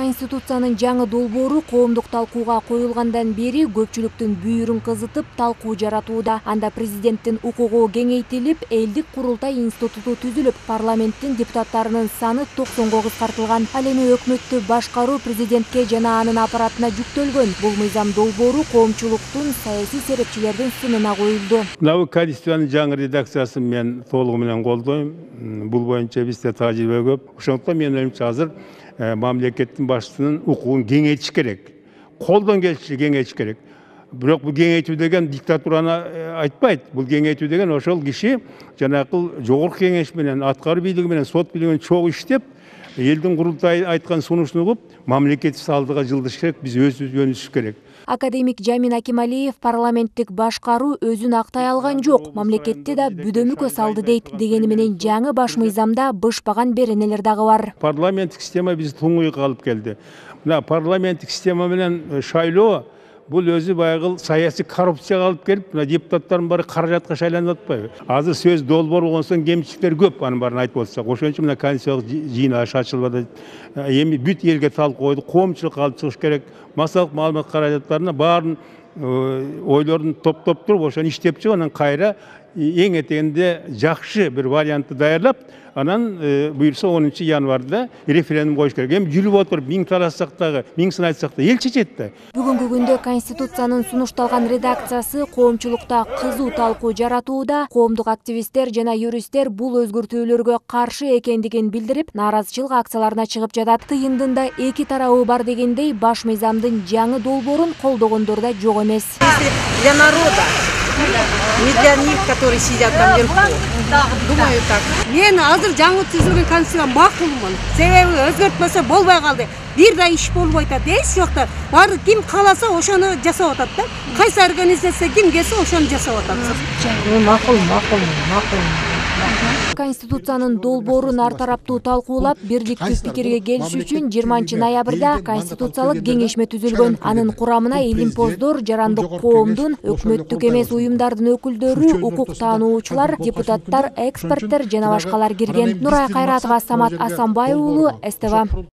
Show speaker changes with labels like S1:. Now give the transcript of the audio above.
S1: конституциянын жаңы долбоору коомдук талкууга коюлгандан бери көпчүлүктүн бүйүрүн кызытып талкуу жаратууда. Анда президенттин укугу кеңейтилип элдик курултай институту түзүлүп парламенттин депутаттарынын саны токсонго кыскартылган. Ал эми өкмөттү башкаруу президентке жана анын аппаратына жүктөлгөн. Бул мыйзам долбоору коомчулуктун саясий серепчилердин сынына коюлду.
S2: Мынабу конституциянын жаңы редакциясын мен толугу менен колдойм. Бул боюнча бизде тажрыйба көп. Ошондуктан менин оюмча азыр мамлекеттин башчысынын укугун кеңейтиш керек колдон келишинче кеңейтиш керек бирок бул кеңейтүү деген диктатураны айтпайт бул кеңейтүү деген ошол киши жанакы жогорку кеңеш менен аткаруу бийлиги менен сот бийлиги менен чогуу иштеп элдин курултайы айткан сунушун угуп мамлекеттик алдыга жылдыш керек биз өзүбүз өнүшүш керек.
S1: Академик жамин акималиев парламенттик башкаруу өзүн актай алган жок мамлекетти да бүдөмүккө салды дейт дегени менен жаңы баш мыйзамда бышпаган беренелер дагы бар.
S2: Парламенттик система бизди туңуюкка алып келди мына парламенттик система менен шайлоо бул өзү баягы саясий коррупцияга алып келип мына депутаттардын баары каражатка шайланып атпайбы азыр сөз долбоор болгон соң кемчиликтер көп анын баарын айтып атсак ошон үчүн мына конституциялык жыйнаш ачылып атат эми бүт элге талкуу коомчулукка алып чыгыш керек. Массалык маалымат каражаттарына баарын ойлорун топтоп туруп ошону иштеп чыгып анан кайра эң этегинде жакшы бир вариантты даярдап анан буюрса онунчу январда референдум коюш керек эми жүрүп отуруп миң талашсак дагы миң сын айтсак да эл чечет да
S1: бүгүнкү күндө конституциянын сунушталган редакциясы коомчулукта кызуу талкуу жаратууда коомдук активисттер жана юристтер бул өзгөртүүлөргө каршы экендигин билдирип нааразычылык акцияларына чыгып жатат тыйындын да эки тарабы бар дегендей баш мыйзамдын жаңы долбоорун колдогондор да жок эмес
S3: для народа. Не для них которые сидят там вверху. Думаю так.
S4: Мен азыр жаңы түзүлгөн конституцияга макулмун себеби өзгөртпөсө болбой калды. Бир да иш болбой атат эч жакта баары ким кааласа ошону жасап атат да. Кайсы организация ким келсе ошону жасап атат.
S3: Макул макул макул
S1: конституциянын долбоорун ар тараптуу талкуулап бирдиктүү пикирге келишүү үчүн жыйырманчы ноябрда конституциялык кеңешме түзүлгөн. анын курамына илимпоздор жарандык коомдун өкмөттүк эмес уюмдардын өкүлдөрү укук таануучулар депутаттар эксперттер жана башкалар кирген нурай кайратова самат асанбай уулу ств